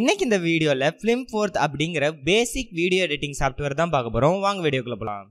இன்னைக்கு இந்த வீடியோவில் ஃபிலிம் ஃபோர்த் அப்படிங்கிற பேசிக் வீடியோ எடிட்டிங் சாஃப்ட்வேர் தான் பார்க்க போகிறோம் வாங்க வீடியோக்குள்ள போகலாம்.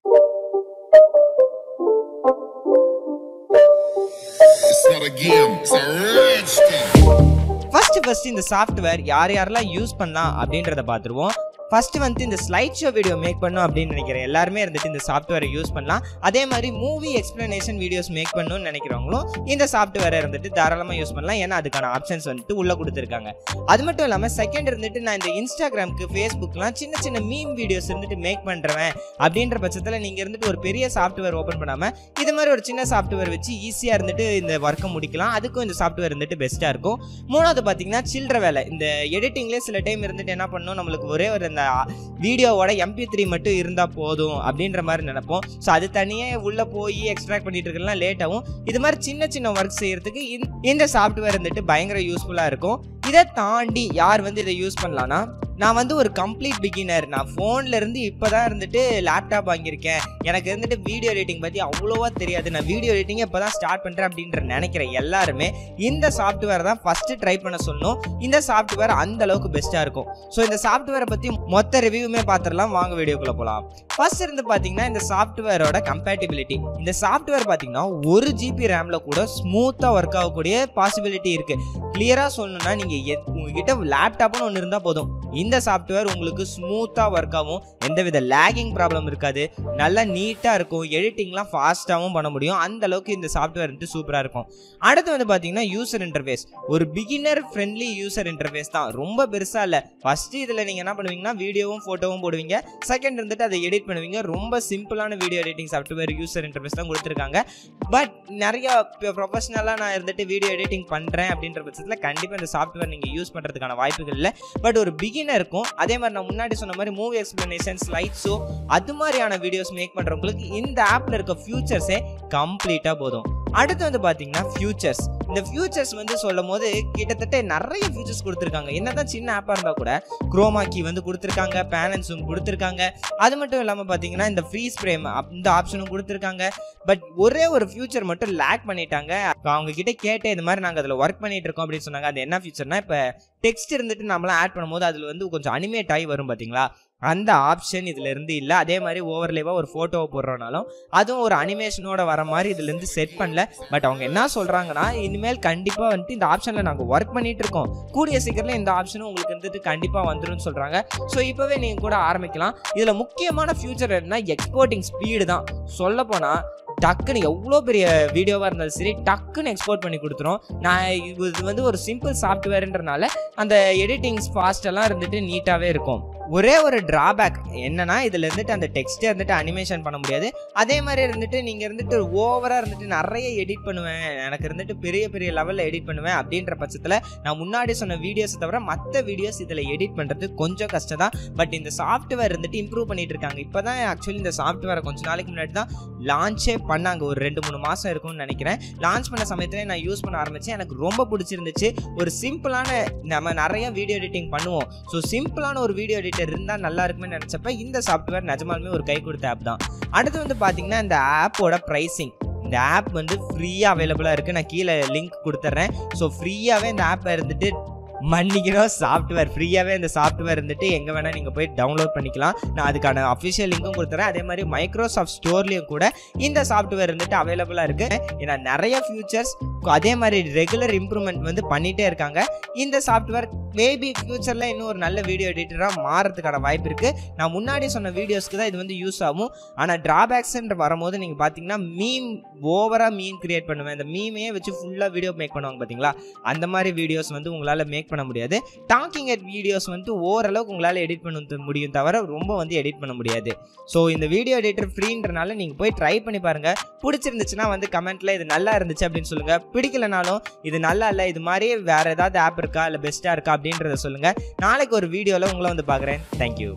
ஃபர்ஸ்ட் ஃபர்ஸ்ட் இந்த சாஃப்ட்வேர் யார் யாரெல்லாம் யூஸ் பண்ணலாம் அப்படின்றத பார்த்துருவோம். ஃபஸ்ட்டு வந்து இந்த ஸ்லைட் ஷோ வீடியோ மேக் பண்ணும் அப்படின்னு நினைக்கிறேன். எல்லாருமே இருந்துட்டு இந்த சாஃப்ட்வேரை யூஸ் பண்ணலாம். அதே மாதிரி மூவி எக்ஸ்பிளனேஷன் வீடியோஸ் மேக் பண்ணணும்னு நினைக்கிறவங்களும் இந்த சாஃப்ட்வேரை இருந்துட்டு தாராளமாக யூஸ் பண்ணலாம். ஏன்னா அதுக்கான ஆப்ஷன்ஸ் வந்துட்டு உள்ளே கொடுத்துருக்காங்க. அது மட்டும் இல்லாமல் செகண்ட் இருந்துட்டு நான் இந்த இன்ஸ்டாகிராமுக்கு ஃபேஸ்புக்லாம் சின்ன சின்ன மீம் வீடியோஸ் இருந்துட்டு மேக் பண்ணுறவன் அப்படின்ற பட்சத்தில் நீங்கள் இருந்துட்டு ஒரு பெரிய சாஃப்ட்வேர் ஓப்பன் பண்ணாமல் இது மாதிரி ஒரு சின்ன சாஃப்ட்வேர் வச்சு ஈஸியாக இருந்துட்டு இந்த ஒர்க்கை முடிக்கலாம். அதுக்கும் இந்த சாஃப்ட்வேர் இருந்துட்டு பெஸ்ட்டாக இருக்கும். மூணாவது பார்த்தீங்கன்னா சில்லற வேலை. இந்த எடிட்டிங்லேயே சில டைம் இருந்துட்டு என்ன பண்ணணும் நம்மளுக்கு ஒரே ஒரு அந்த வீடியோவோட எம்பி த்ரீ மட்டும் இருந்தால் போதும் அப்படின்ற மாதிரி நினைப்போம். ஸோ அது தனியாக உள்ளே போய் எக்ஸ்ட்ராக்ட் பண்ணிட்டு இருக்கலாம் லேட் ஆகும் இது மாதிரி சின்ன சின்ன ஒர்க் செய்யறதுக்கு இந்த- இந்த சாஃப்ட்வேர் இருந்துட்டு பயங்கர யூஸ்ஃபுல்லாக இருக்கும். இதை தாண்டி யார் வந்து இதை யூஸ் பண்ணலான்னா நான் வந்து ஒரு கம்ப்ளீட் பிகினர் நான் ஃபோனில் இருந்து இப்போ தான் இருந்துட்டு லேப்டாப் வாங்கியிருக்கேன். எனக்கு இருந்துட்டு வீடியோ எடிட்டிங் பற்றி அவ்வளோவா தெரியாது. நான் வீடியோ எடிட்டிங் இப்போ தான் ஸ்டார்ட் பண்ணுறேன் அப்படின்ற நினைக்கிற எல்லாருமே. இந்த சாஃப்ட்வேர் தான் ஃபஸ்ட்டு ட்ரை பண்ண சொல்லணும் இந்த சாஃப்ட்வேர் அந்த அளவுக்கு பெஸ்ட்டாக இருக்கும். ஸோ இந்த சாஃப்ட்வேரை பற்றி மொத்த ரிவ்யூமே பார்த்துடலாம். வாங்க வீடியோக்குள்ளே போகலாம் ஃபர்ஸ்ட் இருந்து பார்த்தீங்கன்னா இந்த சாஃப்ட்வேரோட கம்பேட்டிபிலிட்டி இந்த சாஃப்ட்வேர் பார்த்தீங்கன்னா ஒரு ஜிபி ரேமில் கூட ஸ்மூத்தாக ஒர்க் ஆகக்கூடிய பாசிபிலிட்டி இருக்குது கிளியராக சொல்லணும்னா நீங்கள் உங்ககிட்ட லேப்டாப்னு ஒன்று இருந்தால் போதும். இந்த சாஃப்ட்வேர் உங்களுக்கு ஸ்மூத்தாக ஒர்க் ஆகும். எந்தவித லேகிங் ப்ராப்ளம் இருக்காது. நல்லா நீட்டாக இருக்கும். எடிட்டிங்லாம் ஃபாஸ்ட்டாகவும் பண்ண முடியும். அந்த அளவுக்கு இந்த சாஃப்ட்வேர் வந்து சூப்பராக இருக்கும். அடுத்து வந்து பார்த்தீங்கன்னா யூசர் இன்டர்ஃபேஸ் ஒரு பிகினர் ஃப்ரெண்ட்லி யூசர் இன்டர்ஃபேஸ் தான். ரொம்ப பெருசாக இல்லை. ஃபஸ்ட்டு இதில் நீங்கள் என்ன பண்ணுவீங்கன்னா வீடியோவும் ஃபோட்டோவும் போடுவீங்க. செகண்ட் இருந்துட்டு அதை எடிட் பண்ணுவீங்க. ரொம்ப சிம்பிளான video editing software user interface தான் கொடுத்துருக்காங்க. பட் நிறைய ப்ரொஃபஷனலாக நான் இருந்துட்டு வீடியோ எடிட்டிங் பண்ணுறேன் அப்படின்ற பட்சத்தில் கண்டிப்பாக இந்த சாஃப்ட்வேர் நீங்கள் யூஸ் பண்ணுறதுக்கான வாய்ப்புகள் இல்லை. பட் ஒரு பிகினருக்கும் அதே மாதிரி நான் முன்னாடி சொன்ன மாதிரி மூவி எக்ஸ்பிளனேஷன் ஸ்லைட்ஸோ அது மாதிரியான வீடியோஸ் மேக் பண்ணுறவங்களுக்கு இந்த ஆப்பில் இருக்க ஃபியூச்சர்ஸே கம்ப்ளீட்டாக போதும். அடுத்து வந்து பார்த்தீங்கன்னா ஃபியூச்சர்ஸ் இந்த ஃபியூச்சர்ஸ் வந்து சொல்லும் போது கிட்டத்தட்ட நிறைய ஃபியூச்சர்ஸ் கொடுத்துருக்காங்க. என்னதான் சின்ன ஆப்பாக இருந்தால் கூட குரோமா கீ வந்து கொடுத்துருக்காங்க பேன் கொடுத்துருக்காங்க. அது மட்டும் இல்லாமல் பார்த்தீங்கன்னா இந்த ஃப்ரீஸ் ஃப்ரேம் இந்த ஆப்ஷனும் கொடுத்துருக்காங்க. பட் ஒரே ஒரு ஃபியூச்சர் மட்டும் லேக் பண்ணிட்டாங்க. அவங்க கிட்ட கேட்டு இந்த மாதிரி நாங்கள் அதில் ஒர்க் பண்ணிட்டு இருக்கோம் அப்படின்னு சொன்னாங்க. அது என்ன ஃபியூச்சர்னா இப்போ டெக்ஸ்ட் இருந்துட்டு நம்மளாம் ஆட் பண்ணும்போது அதில் வந்து கொஞ்சம் அனிமேட் ஆகி வரும் பார்த்தீங்களா அந்த ஆப்ஷன் இதுல இருந்து இல்லை. அதே மாதிரி ஓவர்லேவாக ஒரு ஃபோட்டோவை போடுறோனாலும் அதுவும் ஒரு அனிமேஷனோட வர மாதிரி இதுலேருந்து செட் பண்ணல. பட் அவங்க என்ன சொல்கிறாங்கன்னா இனிமேல் கண்டிப்பாக வந்துட்டு இந்த ஆப்ஷனில் நாங்கள் ஒர்க் பண்ணிட்டு இருக்கோம். கூடிய சீக்கிரத்தில் இந்த ஆப்ஷனும் உங்களுக்கு வந்துட்டு கண்டிப்பாக வந்துடும் சொல்கிறாங்க ஸோ இப்போவே நீங்கள் கூட ஆரம்பிக்கலாம். இதில் முக்கியமான ஃபியூச்சர் என்னன்னா எக்ஸ்போர்ட்டிங் ஸ்பீடு தான். சொல்லப்போனால் டக்குன்னு எவ்வளோ பெரிய வீடியோவாக இருந்தாலும் சரி டக்குன்னு எக்ஸ்போர்ட் பண்ணி கொடுத்துரும். நான் இது இது வந்து ஒரு சிம்பிள் சாஃப்ட்வேர்ன்றனால அந்த எடிட்டிங்ஸ் ஃபாஸ்டெல்லாம் இருந்துட்டு நீட்டாகவே இருக்கும். ஒரே ஒரு டிராபேக் என்னன்னா இதில் இருந்துட்டு அந்த டெக்ஸ்ட்டை இருந்துட்டு அனிமேஷன் பண்ண முடியாது. அதே மாதிரி இருந்துட்டு நீங்கள் இருந்துட்டு ஓவராக இருந்துட்டு நிறைய எடிட் பண்ணுவேன். எனக்கு இருந்துட்டு பெரிய பெரிய லெவலில் எடிட் பண்ணுவேன் அப்படின்ற பட்சத்தில் நான் முன்னாடி சொன்ன வீடியோஸை தவிர மற்ற வீடியோஸ் இதில் எடிட் பண்ணுறது கொஞ்சம் கஷ்டம் தான் பட் இந்த சாஃப்ட்வேர் இருந்துட்டு இம்ப்ரூவ் பண்ணிட்டு இருக்காங்க. இப்போ தான் ஆக்சுவலி இந்த சாஃப்ட்வேரை கொஞ்சம் நாளைக்கு முன்னாடி தான் லான்ச்சே பண்ணாங்க. ஒரு ரெண்டு மூணு மாதம் இருக்கும்னு நினைக்கிறேன். லான்ச் பண்ண சமயத்தில் நான் யூஸ் பண்ண ஆரம்பித்தேன் எனக்கு ரொம்ப பிடிச்சிருந்துச்சு. ஒரு சிம்பிளான நம்ம நிறைய வீடியோ எடிட்டிங் பண்ணுவோம். ஸோ சிம்பிளான ஒரு வீடியோ எடிட்டர் இருந்தால் நல்லா இருக்குமே நினச்சப்ப இந்த சாஃப்ட்வேர் நிஜமாலுமே ஒரு கை கொடுத்த ஆப் தான். அடுத்து வந்து பார்த்தீங்கன்னா இந்த ஆப்போட ப்ரைஸிங் இந்த ஆப் வந்து ஃப்ரீயாக அவைலபிளாக இருக்குது நான் கீழே லிங்க் கொடுத்துட்றேன் ஸோ ஃப்ரீயாகவே இந்த ஆப்பை இருந்துட்டு மன்னிக்கிறோம். சாஃப்ட்வேர் ஃப்ரீயாகவே இந்த சாஃப்ட்வேர் இருந்துட்டு எங்கே வேணால் நீங்கள் போய் டவுன்லோட் பண்ணிக்கலாம். நான் அதுக்கான அஃபிஷியல் லிங்க்கும் கொடுத்துறேன். அதே மாதிரி மைக்ரோசாஃப்ட் ஸ்டோர்லேயும் கூட இந்த சாஃப்ட்வேர் இருந்துட்டு அவைலபிளாக இருக்குது ஏன்னா நிறைய ஃபியூச்சர்ஸ் அதே மாதிரி ரெகுலர் இம்ப்ரூவ்மெண்ட் வந்து பண்ணிகிட்டே இருக்காங்க. இந்த சாஃப்ட்வேர் மேபி ஃப்யூச்சரில் இன்னும் ஒரு நல்ல வீடியோ எடிட்டராக மாறதுக்கான வாய்ப்பு இருக்குது நான் முன்னாடி சொன்ன வீடியோஸ்க்கு தான் இது வந்து யூஸ் ஆகும். ஆனால் ட்ராபேக்ஸ்ன்ற வரும்போது நீங்கள் பார்த்தீங்கன்னா மீம் ஓவராக மீன் கிரியேட் பண்ணுவேன். இந்த மீமையே வச்சு ஃபுல்லாக வீடியோ மேக் பண்ணுவாங்க பார்த்தீங்களா அந்த மாதிரி வீடியோஸ் வந்து உங்களால் மேக் பண்ண முடியாது. டாக்கிங் எட் வீடியோஸ் வந்து ஓரளவுக்கு உங்களால் எடிட் பண்ண முடியும் தவிர ரொம்ப வந்து எடிட் பண்ண முடியாது. ஸோ இந்த வீடியோ எடிட்டர் ஃப்ரீன்றனால நீங்கள் போய் ட்ரை பண்ணி பாருங்கள் பிடிச்சிருந்துச்சுன்னா வந்து கமெண்ட்டில் இது நல்லா இருந்துச்சு அப்படின்னு சொல்லுங்கள் பிடிக்கலனாலும் இது நல்லா இல்லை இது மாதிரி வேறு ஏதாவது ஆப் இருக்கா? இல்லை பெஸ்ட்டாக இருக்கா அப்படின்றத சொல்லுங்கள் நாளைக்கு ஒரு வீடியோவில் உங்களை வந்து பார்க்குறேன். தேங்க்யூ